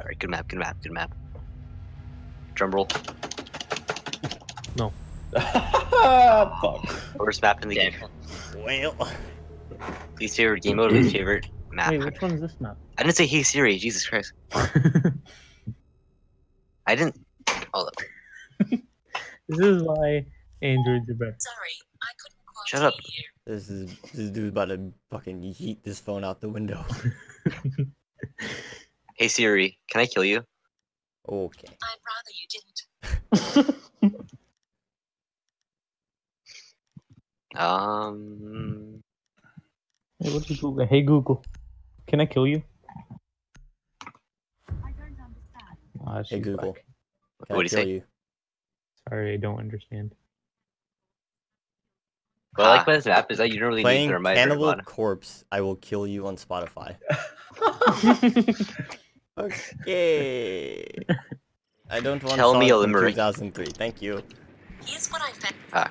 Alright, good map, good map, good map. Drum roll. Fuck. Worst map in the game. Well, Least favorite game mode, least favorite map. Wait, which one is this map? I didn't say Hey Siri, Jesus Christ. I didn't. Hold up. this is why Androids are better. Sorry, I couldn't quite Shut up. hear you. this is this dude's about to fucking yeet this phone out the window. Hey Siri, can I kill you? Okay. I'd rather you didn't. Um. Hey, what did Google? Hey Google, can I kill you? Ah, Hey Google. back. Can What I do you kill say? you? Sorry, I don't understand. What I like Ah. about this map is that you don't really need Playing thermite or Cannibal mod. Corpse, I will kill you on Spotify. Okay. I don't want Tell me a limerick. 2003. Thank you. Here's what I found Ah.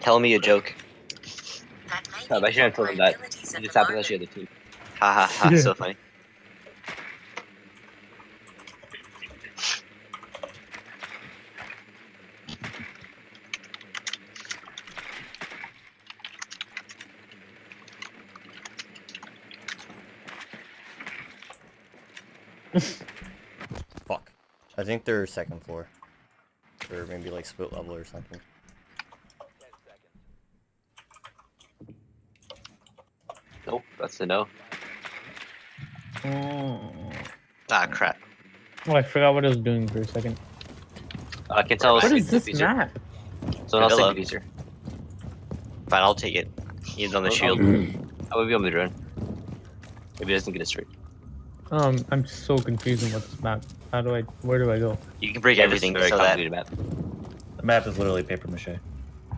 Tell me a joke. that may Oh, I should have told him that. abilities It just happened that she had the team. Ha ha ha, so funny. Fuck. I think they're second floor. Or maybe like split level or something. Nope, that's a no. Oh, Ah, crap. I forgot what I was doing for a second. I can tell What it's is this defuser. map? Someone else Vanilla. take defuser. Fine, I'll take it. He's on the shield. I would be on the drone. Maybe he doesn't get it straight. Um, I'm so confused about this map. How do I? Where do I go? You can break Yeah, everything this so very that it complicated The map is literally paper mache. It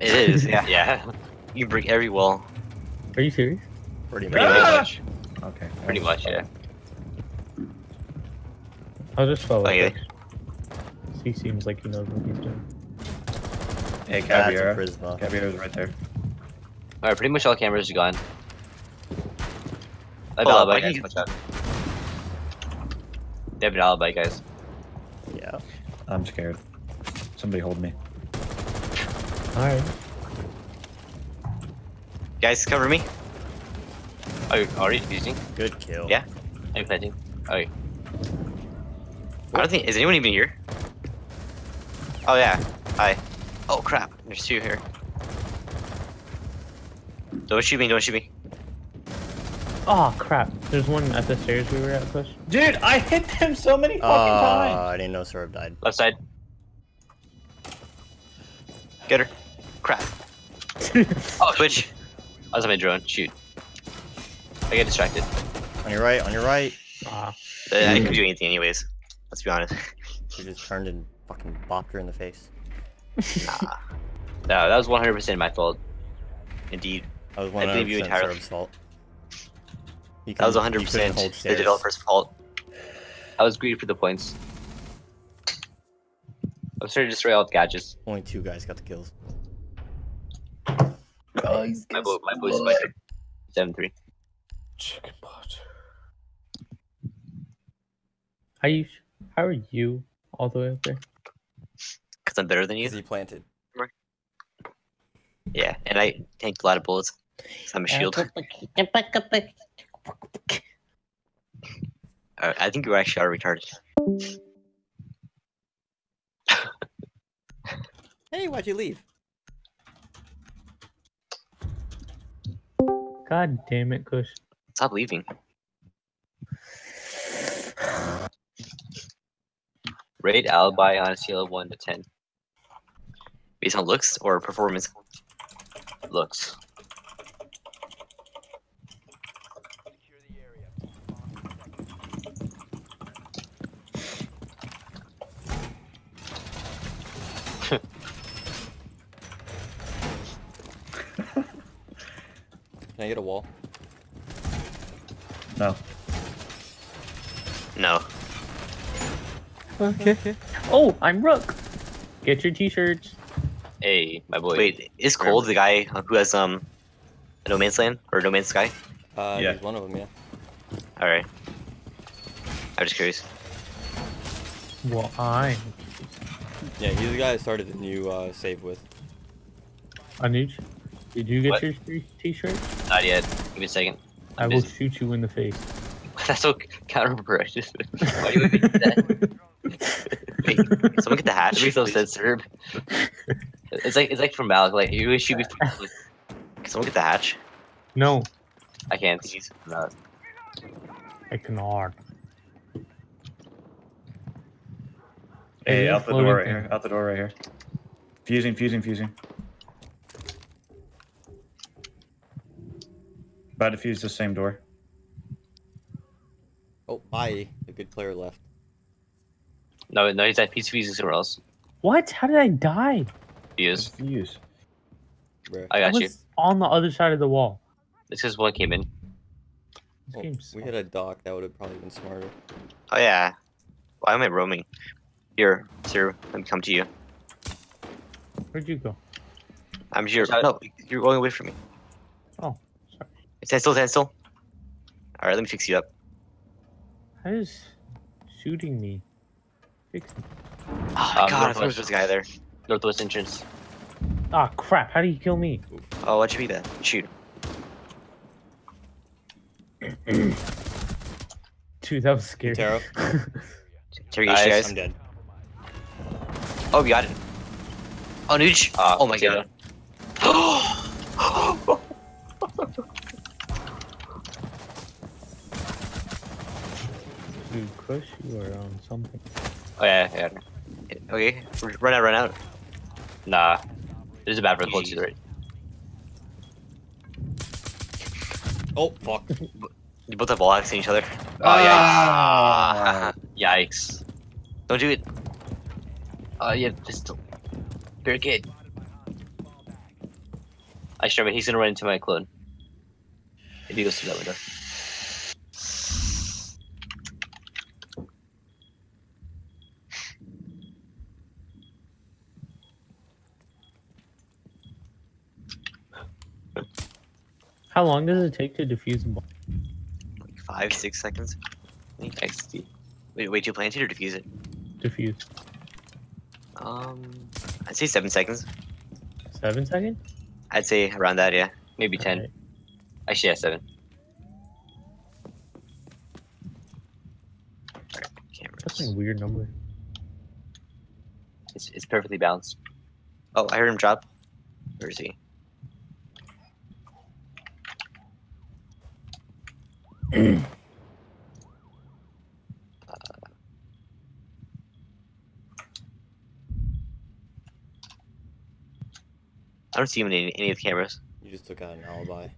is. Yeah, yeah. You can break every wall. Are you serious? Pretty ah! Pretty much. much. Okay. Pretty much, yeah. I'll just follow. Okay. Chris. He seems like he knows what he's doing. Hey, That's a Caveira. Prisma. Caveira's right there. Alright, pretty much all cameras are gone. I have Hold oh, up, alibi, I can guys. get- Watch out. They have an alibi, guys. Yeah. I'm scared. Somebody hold me. All right. Guys, cover me. Oh, Are you already defusing? Good kill. Yeah. I'm planting. Okay. Oh. I don't think. Is anyone even here? Oh, yeah. Hi. Oh, crap. There's two here. Don't shoot me, don't shoot me. Oh crap! There's one at the stairs we were at, Push. Dude, I hit them so many fucking Uh, I didn't know Sorb died. Left side. Get her. Crap. Oh, Twitch. I was on my drone. Shoot. I get distracted. On your right, on your right. ah, Uh, I could do anything anyways. Let's be honest. You just turned and fucking bopped her in the face. Nah. No, that was 100% my fault. Indeed. I was I one believe you hundred percent entirely. Sorb's fault. You That was couldn't- you couldn't 100% the developer's fault. I was greedy for the points. I was trying to destroy all the gadgets. Only two guys got the kills. Guys, My boy, my boy's by 7 3. Chicken pot. how you? How are you all the way up there? Because I'm better than you. Because he planted. Yeah, and I tanked a lot of bullets. I'm a shield. I think you actually are retarded. Hey, why'd you leave? God damn it, Kush. Stop leaving. Rate alibi on a scale of 1 to 10. Based on looks or performance? Looks. Can I get a wall? No. No. Okay. oh, I'm Rook. Get your t-shirts. Hey, my boy. Wait, is Cole the guy who has um a No Man's Land or No Man's Sky? Uh, Yeah. he's one of them, yeah. All right. I'm just curious. Well, I. Yeah, he's the guy I started the new uh, save with. Anuj, did you get What? your t- t-shirt? Not yet. Give me a second. I I'm will busy. shoot you in the face. That's so counterproductive. Why do you make that? Wait, someone get the hatch. It makes no sense, Herb. It's like it's like from Malik. Like you always shoot me. Can someone get the hatch? No, I can't. He's not. I cannot. Hey, out the door right here. Out the door right here. Fusing, fusing, fusing. About to fuse the same door. Oh, I, a good player left. No, no, he's at Peace Fuse somewhere else. What? How did I die? He is. Fuse. I got I you. was on the other side of the wall. This is one came in. This Oh, game we had a Doc, that would have probably been smarter. Oh yeah. Why am I roaming? Here, sir. Let me come to you. Where'd you go? I'm here. No, you're going away from me. Oh, sorry. Stand still, stand still. All right, let me fix you up. How is shooting me? Fix me. Oh my Um, god, I thought there was a guy there. Northwest entrance. Ah, crap! How did he kill me? Oh, why'd you be that? Shoot. Dude, that was scary. Taro? Terry, Guys, you guys. I'm dead. Oh, we got it. Oh, Nuge. Ah, oh my let's get god. Dude, Crush, you are on something. Oh yeah, yeah. okay, run out, run out. Nah. This is bad for the close to the right. Oh, fuck. You both have wall axing each other. Oh yeah. Ah. Yikes. Don't do it. Oh yeah, pistol. Very good. I sure, but he's gonna run into my clone. If he goes through that window. How long does it take to defuse a bomb? Like five, six seconds. XD. Wait, wait, do you plan to or defuse it? Defuse. Um, I'd say seven seconds. Seven seconds? I'd say around that, yeah. Maybe ten. Alright. Actually, yeah, seven. That's a weird number. It's, it's perfectly balanced. Oh, I heard him drop. Where is he? I don't see him in any, any of the cameras. You just took out an alibi.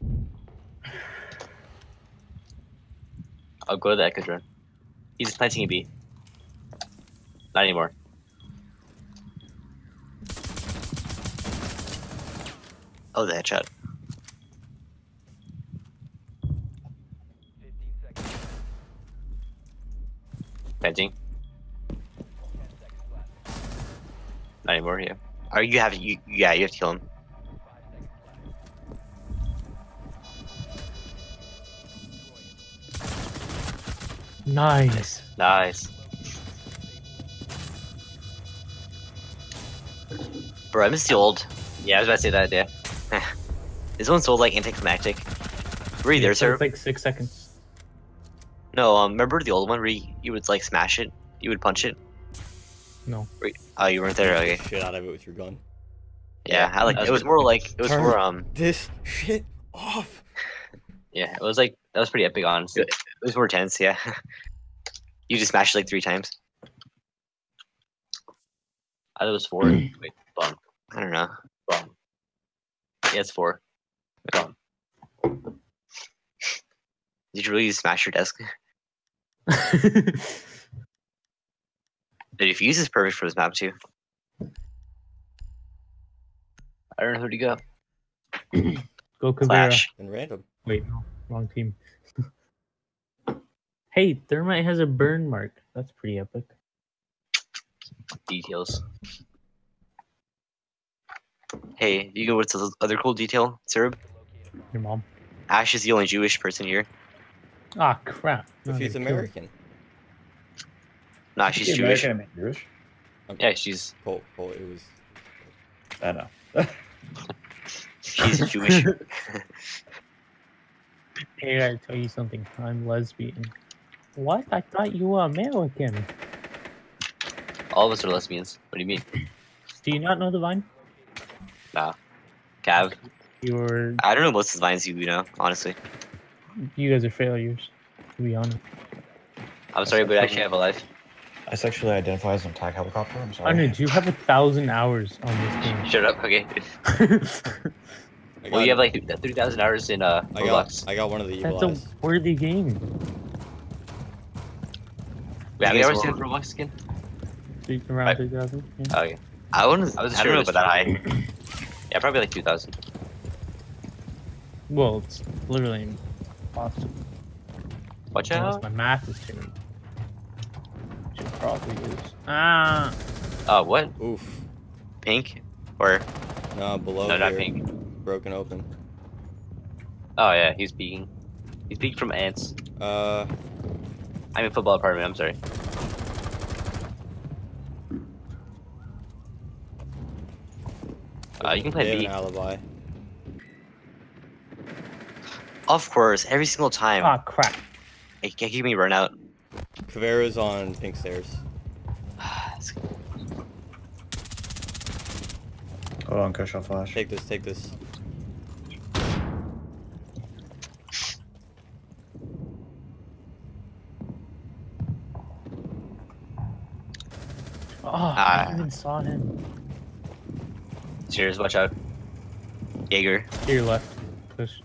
I'll go to the Echo drone. He's planting a B. Not anymore. Oh, the headshot. Planting. Not anymore, yeah. Are you have you? Yeah, you have to kill him. Nice. Nice. Bro, I miss the old. Yeah, I was about to say that, yeah. This one's old like anticlimactic. Were you there, Yeah, sir? like six seconds. No, um, remember the old one where you, you would like smash it? You would punch it? No. Wait, oh, you weren't there. Okay. Shit out of it with your gun. Yeah, I like. It was more like it was Turn. more um. This shit off. Yeah, it was like, that was pretty epic, honestly. It was more tense. Yeah. you just smashed it like three times. I thought it was four. Wait, bomb. I don't know. Bomb. Yeah, it's four. Bomb. Did you really smash your desk? The diffuse is perfect for this map too. I don't know who to go. Go Caveira. Flash. And random. Wait, no, wrong team. hey, Thermite has a burn mark. That's pretty epic. Details. Hey, you go with the other cool detail, Serb? Your mom. Ash is the only Jewish person here. Ah, crap. If he's they killed. American. Nah, she's she Jewish. American and Jewish? Yeah, she's Cole, Cole, it was. I know. she's Jewish. Hey, I gotta tell you something. I'm lesbian. What? I thought you were American. All of us are lesbians. What do you mean? Do you not know the Vine? Nah. Cav. You're. I don't know most of the vines you know, honestly. You guys are failures. To be honest. I'm sorry, but I actually have a life. I sexually identify as an attack helicopter. I'm sorry. Arnold, you have a thousand hours on this game. Shut up, okay. I Well, you have like 3,000 hours in uh, I got, Roblox. I got one of the evil That's eyes. a worthy game. Wait, have you You ever seen will- Roblox skin? Three- Around I- 3,000. Yeah. Oh, yeah. I wouldn't. I I, wasn't don't know sure about that high. yeah, probably like 2,000. Well, it's literally impossible. Watch Unless out. my math is terrible. Which it probably is. Ah! Oh, what? Oof. Pink? Or No, below no, not pink. broken open. Oh yeah, he's peeking. He's peeking from ants. Uh, I'm in football apartment. I'm sorry. Uh, you can they play have an alibi. Of course, every single time. Ah, crap. It can't keep me run out. Caveira's on pink stairs. Hold on, Kush, I'll flash. Take this, take this. Oh, Ah. I even saw him. Cheers, watch out. Jaeger. To your left. Push.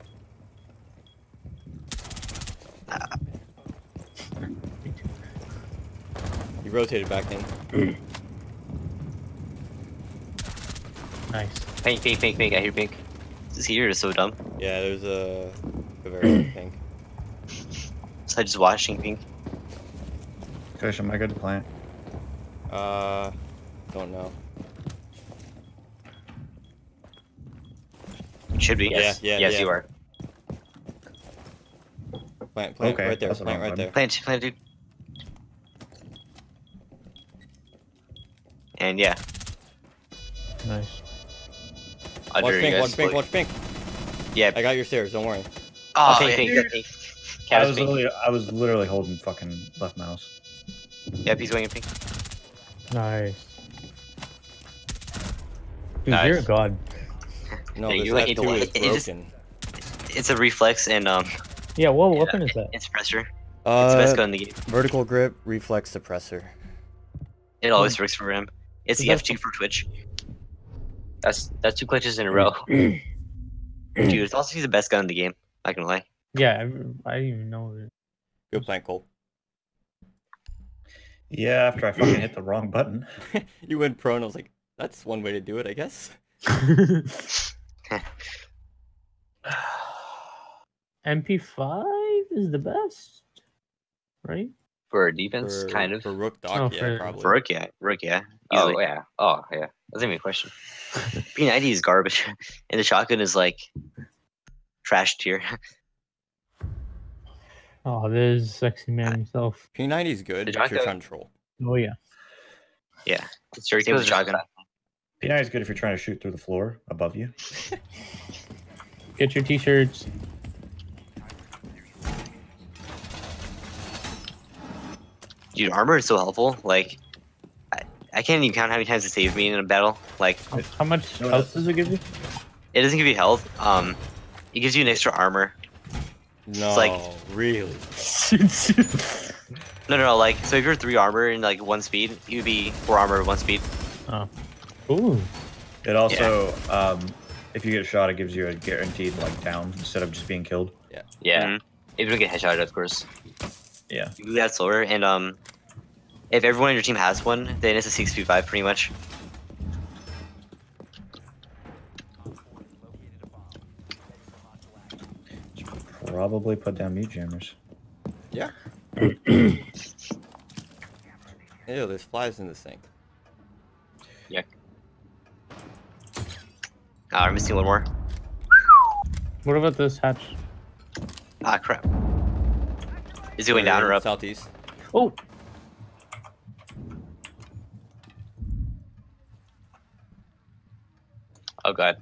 He rotated back in. Nice. Pink, pink, pink, pink. I hear pink. This here is so dumb. Yeah, there's a Caveira on pink. So I just watching pink. Kush, am I good to plant? Uh, don't know. Should be. Yes. yeah, yes, yeah. you are. Plant, plant Okay, right there, plant right there. Plant, plant, dude. And yeah, Nice. under Watch pink, watch pink, watch pink. Yeah. I got your stairs, don't worry. Oh, Oh, pink, yeah. pink, pink, pink. I was pink. literally, I was literally holding fucking left mouse. Yep, he's going in pink. Nice. Dude, Nice. you're a god. No, Yeah, this you like F2 need to is. It just- It's a reflex and um, Yeah, what Yeah. weapon is that? it's suppressor. It's the best Uh, gun in the game. vertical grip, reflex suppressor. It always works for him. It's the Is F2 for Twitch. That's that's two clutches in a row. Dude, it's also he's the best gun in the game. Not gonna lie. Yeah, I, I didn't even know it. Good plant, Cole. Yeah, after I fucking hit the wrong button. you went prone. I was like, that's one way to do it, I guess. MP5 is the best, right? For defense, For, kind of. For Rook Doc, Oh, yeah, for- probably. For Rook, yeah. Rook, yeah. Oh Easily. yeah. Oh yeah. That's even a question. P90 is garbage. and the shotgun is like trash tier. Oh, there's sexy man himself. P90 is good The if you're trying to troll. Oh yeah. Yeah. It's very good with the shotgun. P90 is good if you're trying to shoot through the floor above you. Get your t-shirts. Dude, armor is so helpful. Like, I, I can't even count how many times it saved me in a battle. Like, How, how much health does it give you? it doesn't give you health. Um, it gives you an extra armor. No, like- really. No, no, no. Like, so if you're three armor and like one speed, you'd be four armor, one speed. Oh, ooh. It also, um, if you get shot, it gives you a guaranteed like down instead of just being killed. Yeah. Mhm. If you don't get headshotted, of course. Yeah. You do that slower, and um, if everyone in your team has one, then it's a six v five pretty much. Probably put down mute jammers. Yeah. Ew, there's flies in this thing. Ah, I'm missing one more. What about this hatch? Ah, crap. Is he going down or up? Southeast. Oh! Oh god.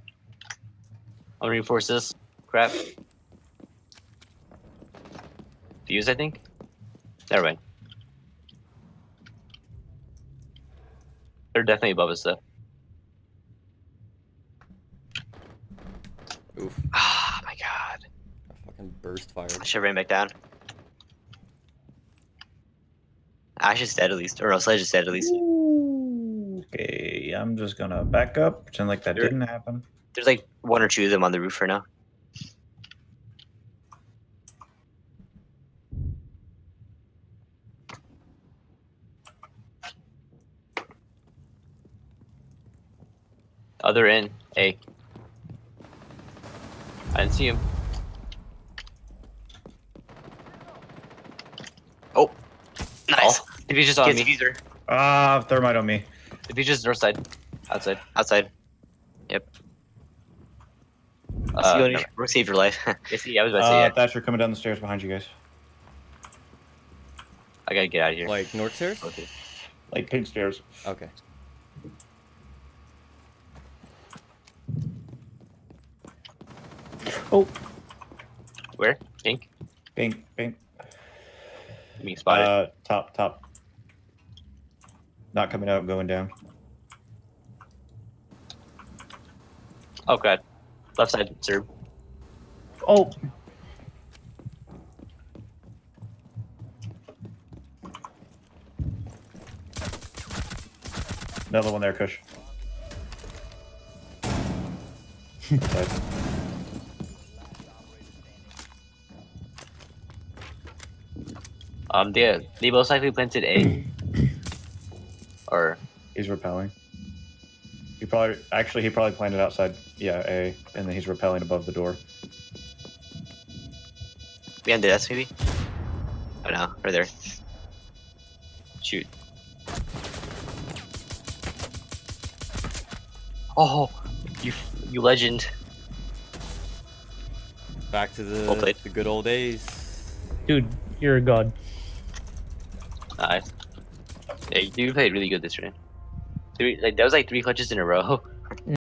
I'll reinforce this. Crap. Fuse, I think? Never mind. They're definitely above us, though. Oof. Ah, oh, my god. I fucking burst fire. I should rain back down. Ash is dead at least, or no, Sledge is dead at least. Okay, I'm just gonna back up, pretend like that You're- didn't happen. There's like one or two of them on the roof right now. Other in. A. I didn't see him. Oh, nice. If he's just on me. defuser. Ah, thermite on me. If he's just north side. Outside. Outside. Uh, you never- want to save your life. yeah, see, I was about to say, Uh, yeah. Thatcher coming down the stairs behind you guys. I gotta get out of here. Like north stairs? Okay. Like pink stairs. Okay. Oh, Where? Pink? Pink, pink. Being spotted. Uh, top, top. Not coming out, going down. oh god. Left side, sir. oh, Another one there, Kush. Side. Um, they they most likely planted A. or He's repelling. He probably, actually, he probably planted outside. Yeah, A, and then he's repelling above the door. Behind the desk, maybe? Oh no, right there. shoot. Oh, you you legend. Back to the played. the good old days. dude, you're a god. Yeah, you played really good this round. Three, like that was like three clutches in a row.